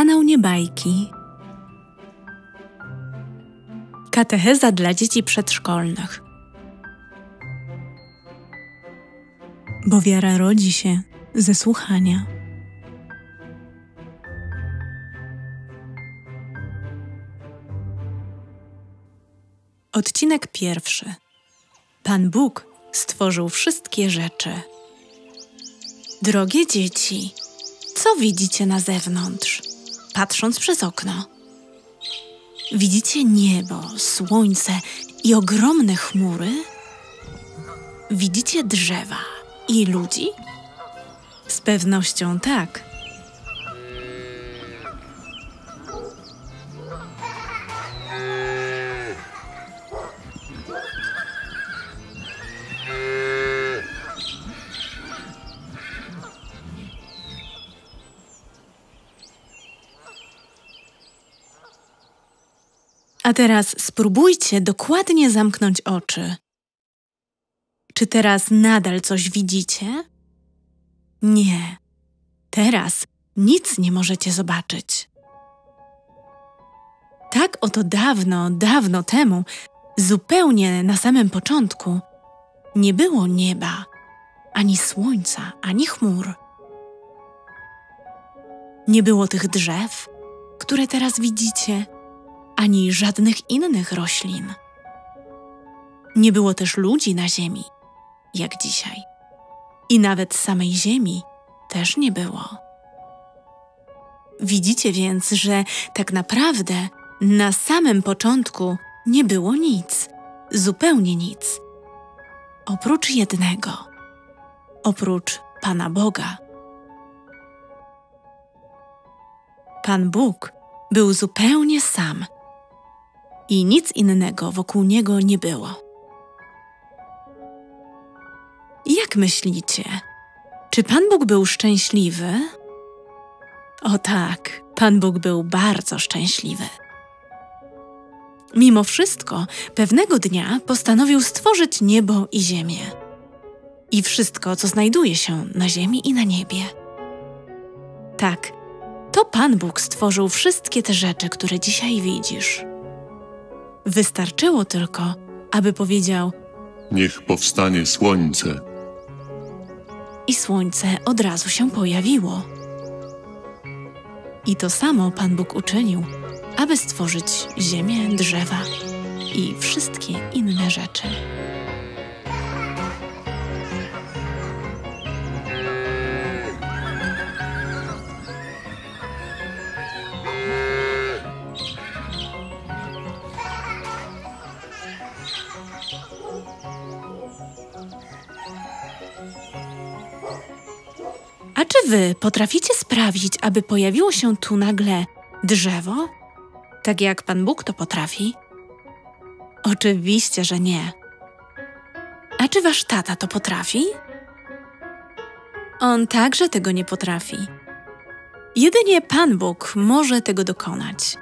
kanał Niebajki. Katecheza dla dzieci przedszkolnych. Bo wiara rodzi się ze słuchania. Odcinek pierwszy. Pan Bóg stworzył wszystkie rzeczy. Drogie dzieci, co widzicie na zewnątrz, patrząc przez okno? Widzicie niebo, słońce i ogromne chmury? Widzicie drzewa i ludzi? Z pewnością tak. A teraz spróbujcie dokładnie zamknąć oczy. Czy teraz nadal coś widzicie? Nie. Teraz nic nie możecie zobaczyć. Tak oto dawno, dawno temu, zupełnie na samym początku, nie było nieba, ani słońca, ani chmur. Nie było tych drzew, które teraz widzicie ani żadnych innych roślin. Nie było też ludzi na Ziemi, jak dzisiaj. I nawet samej Ziemi też nie było. Widzicie więc, że tak naprawdę na samym początku nie było nic, zupełnie nic. Oprócz jednego, oprócz Pana Boga. Pan Bóg był zupełnie sam i nic innego wokół niego nie było. Jak myślicie, czy Pan Bóg był szczęśliwy? O tak, Pan Bóg był bardzo szczęśliwy. Mimo wszystko, pewnego dnia postanowił stworzyć niebo i ziemię. I wszystko, co znajduje się na ziemi i na niebie. Tak, to Pan Bóg stworzył wszystkie te rzeczy, które dzisiaj widzisz. Wystarczyło tylko, aby powiedział: Niech powstanie słońce. I słońce od razu się pojawiło. I to samo Pan Bóg uczynił, aby stworzyć ziemię, drzewa i wszystkie inne rzeczy. A czy wy potraficie sprawić, aby pojawiło się tu nagle drzewo? Tak jak Pan Bóg to potrafi? Oczywiście, że nie. A czy wasz tata to potrafi? On także tego nie potrafi. Jedynie Pan Bóg może tego dokonać.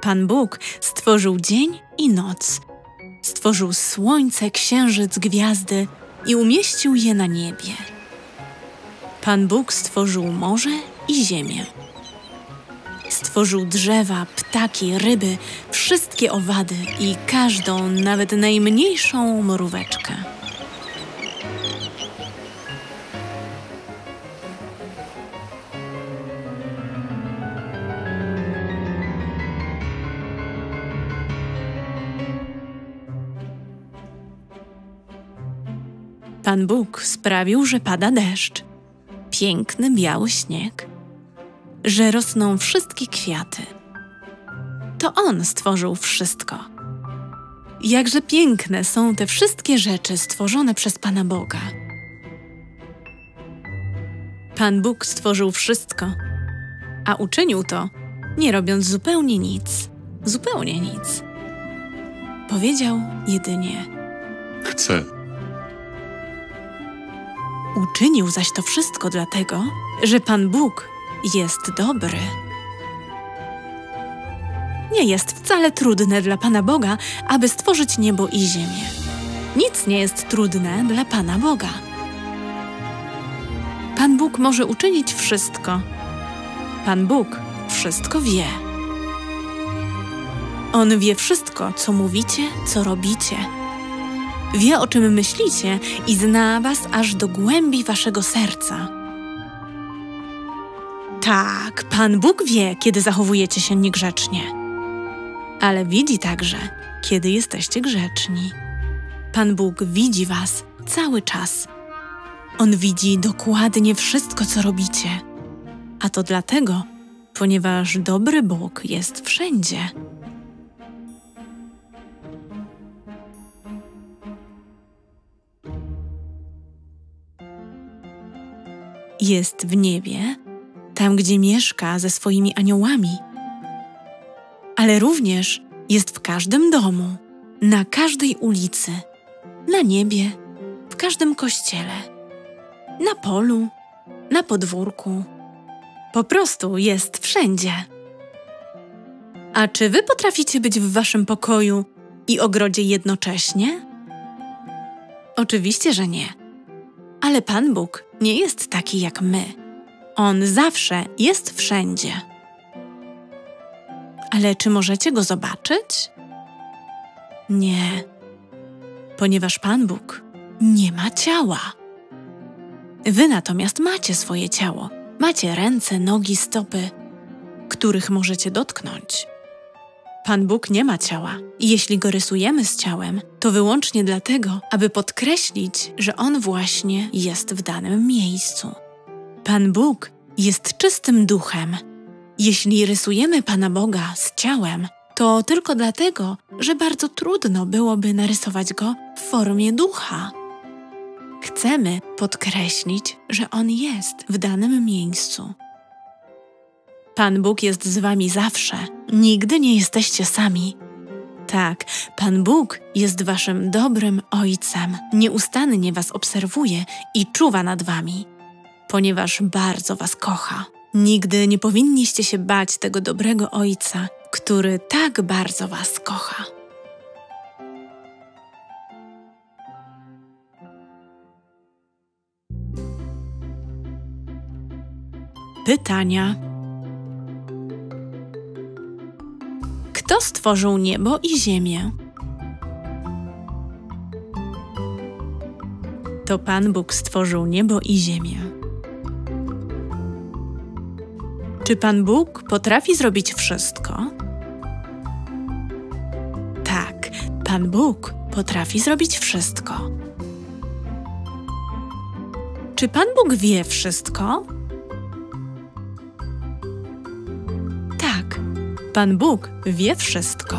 Pan Bóg stworzył dzień i noc, stworzył słońce, księżyc, gwiazdy i umieścił je na niebie. Pan Bóg stworzył morze i ziemię. Stworzył drzewa, ptaki, ryby, wszystkie owady i każdą, nawet najmniejszą mróweczkę. Pan Bóg sprawił, że pada deszcz, piękny biały śnieg, że rosną wszystkie kwiaty. To On stworzył wszystko. Jakże piękne są te wszystkie rzeczy stworzone przez Pana Boga. Pan Bóg stworzył wszystko, a uczynił to, nie robiąc zupełnie nic, zupełnie nic. Powiedział jedynie: Chcę. Uczynił zaś to wszystko dlatego, że Pan Bóg jest dobry. Nie jest wcale trudne dla Pana Boga, aby stworzyć niebo i ziemię. Nic nie jest trudne dla Pana Boga. Pan Bóg może uczynić wszystko. Pan Bóg wszystko wie. On wie wszystko, co mówicie, co robicie. Wie, o czym myślicie i zna Was aż do głębi Waszego serca. Tak, Pan Bóg wie, kiedy zachowujecie się niegrzecznie, ale widzi także, kiedy jesteście grzeczni. Pan Bóg widzi Was cały czas. On widzi dokładnie wszystko, co robicie. A to dlatego, ponieważ dobry Bóg jest wszędzie. Jest w niebie, tam gdzie mieszka ze swoimi aniołami, ale również jest w każdym domu, na każdej ulicy, na niebie, w każdym kościele, na polu, na podwórku. Po prostu jest wszędzie. A czy wy potraficie być w waszym pokoju i ogrodzie jednocześnie? Oczywiście, że nie. Ale Pan Bóg nie jest taki jak my. On zawsze jest wszędzie. Ale czy możecie go zobaczyć? Nie, ponieważ Pan Bóg nie ma ciała. Wy natomiast macie swoje ciało. Macie ręce, nogi, stopy, których możecie dotknąć. Pan Bóg nie ma ciała i jeśli go rysujemy z ciałem, to wyłącznie dlatego, aby podkreślić, że on właśnie jest w danym miejscu. Pan Bóg jest czystym duchem. Jeśli rysujemy Pana Boga z ciałem, to tylko dlatego, że bardzo trudno byłoby narysować go w formie ducha. Chcemy podkreślić, że on jest w danym miejscu. Pan Bóg jest z wami zawsze, nigdy nie jesteście sami. Tak, Pan Bóg jest waszym dobrym Ojcem, nieustannie was obserwuje i czuwa nad wami, ponieważ bardzo was kocha. Nigdy nie powinniście się bać tego dobrego Ojca, który tak bardzo was kocha. Pytania. Kto stworzył niebo i ziemię? To Pan Bóg stworzył niebo i ziemię. Czy Pan Bóg potrafi zrobić wszystko? Tak, Pan Bóg potrafi zrobić wszystko. Czy Pan Bóg wie wszystko? Pan Bóg wie wszystko.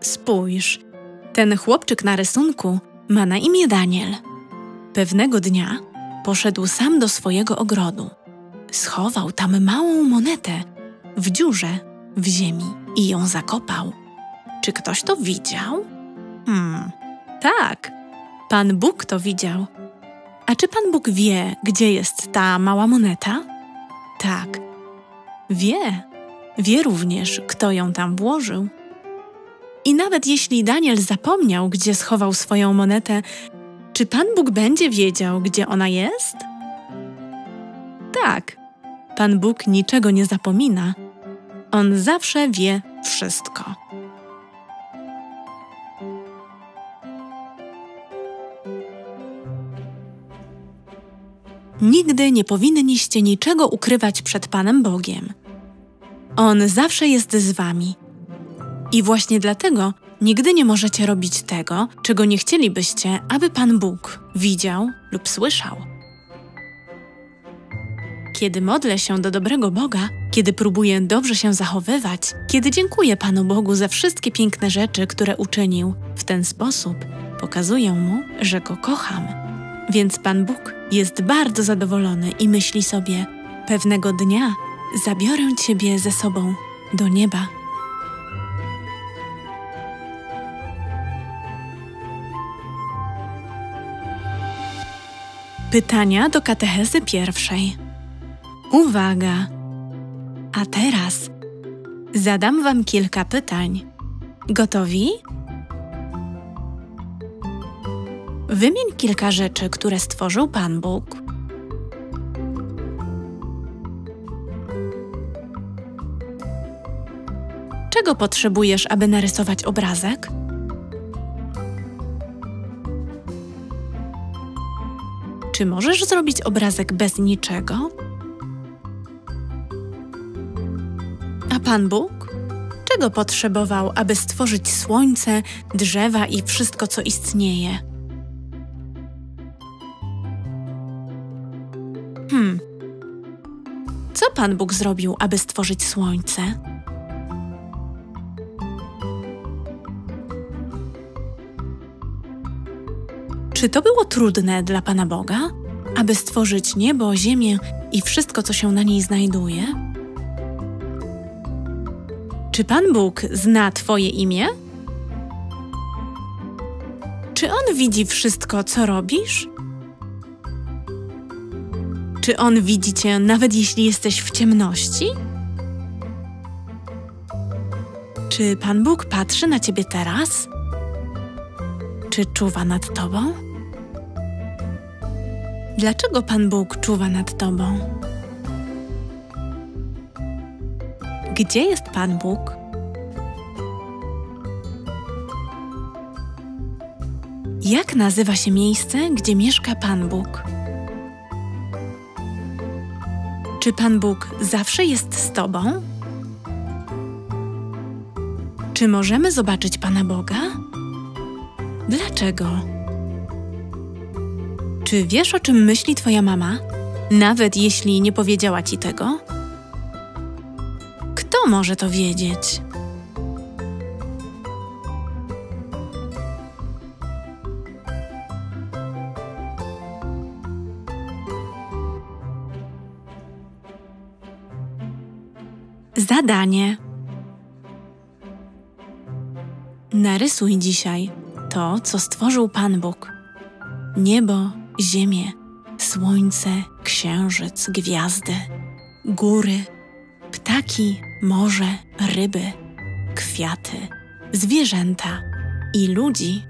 Spójrz, ten chłopczyk na rysunku ma na imię Daniel. Pewnego dnia poszedł sam do swojego ogrodu. Schował tam małą monetę w dziurze w ziemi i ją zakopał. Czy ktoś to widział? Hmm, tak, Pan Bóg to widział. A czy Pan Bóg wie, gdzie jest ta mała moneta? Tak, wie. Wie również, kto ją tam włożył. I nawet jeśli Daniel zapomniał, gdzie schował swoją monetę, czy Pan Bóg będzie wiedział, gdzie ona jest? Tak, Pan Bóg niczego nie zapomina. On zawsze wie wszystko. Nigdy nie powinniście niczego ukrywać przed Panem Bogiem. On zawsze jest z Wami. I właśnie dlatego Nigdy nie możecie robić tego, czego nie chcielibyście, aby Pan Bóg widział lub słyszał. Kiedy modlę się do dobrego Boga, kiedy próbuję dobrze się zachowywać, kiedy dziękuję Panu Bogu za wszystkie piękne rzeczy, które uczynił, w ten sposób pokazuję Mu, że Go kocham. Więc Pan Bóg jest bardzo zadowolony i myśli sobie: Pewnego dnia zabiorę Ciebie ze sobą do nieba. Pytania do katechezy pierwszej. Uwaga! A teraz zadam Wam kilka pytań. Gotowi? Wymień kilka rzeczy, które stworzył Pan Bóg. Czego potrzebujesz, aby narysować obrazek? Czy możesz zrobić obrazek bez niczego? A Pan Bóg? Czego potrzebował, aby stworzyć słońce, drzewa i wszystko, co istnieje? Pan Bóg zrobił, aby stworzyć słońce? Czy to było trudne dla Pana Boga, aby stworzyć niebo, ziemię i wszystko, co się na niej znajduje? Czy Pan Bóg zna Twoje imię? Czy On widzi wszystko, co robisz? Czy On widzi Cię, nawet jeśli jesteś w ciemności? Czy Pan Bóg patrzy na Ciebie teraz? Czy czuwa nad Tobą? Dlaczego Pan Bóg czuwa nad Tobą? Gdzie jest Pan Bóg? Jak nazywa się miejsce, gdzie mieszka Pan Bóg? Czy Pan Bóg zawsze jest z Tobą? Czy możemy zobaczyć Pana Boga? Dlaczego? Czy wiesz, o czym myśli Twoja mama, nawet jeśli nie powiedziała Ci tego? Kto może to wiedzieć? Zadanie. Narysuj dzisiaj to, co stworzył Pan Bóg. Niebo, ziemię, słońce, księżyc, gwiazdy, góry, ptaki, morze, ryby, kwiaty, zwierzęta i ludzi